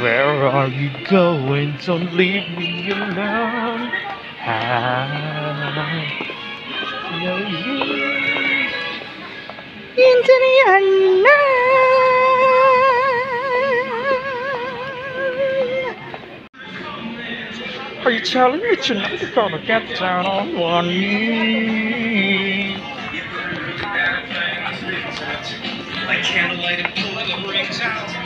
Where are you going? Don't leave me alone. I know you into the unknown. Are you telling me tonight you're gonna get down on one knee? Like candlelight and pulling the rings out.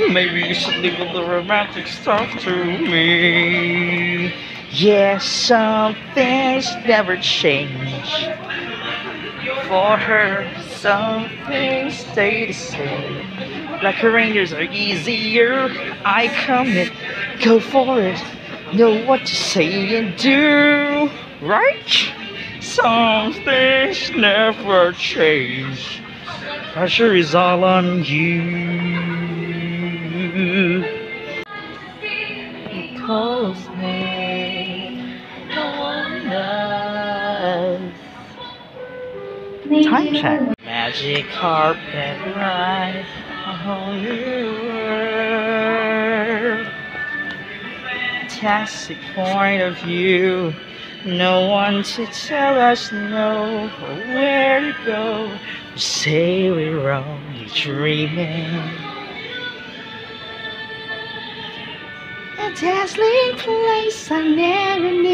Maybe you should leave all the romantic stuff to me. Yes, some things never change. For her, some things stay the same. Like rangers are easier. I commit, go for it. Know what to say and do, right? Some things never change. Pressure is all on you. Time check. Magic carpet ride, a whole new world. Fantastic point of view. No one to tell us no or where to go. We say we're only dreaming. Dazzling place I never knew.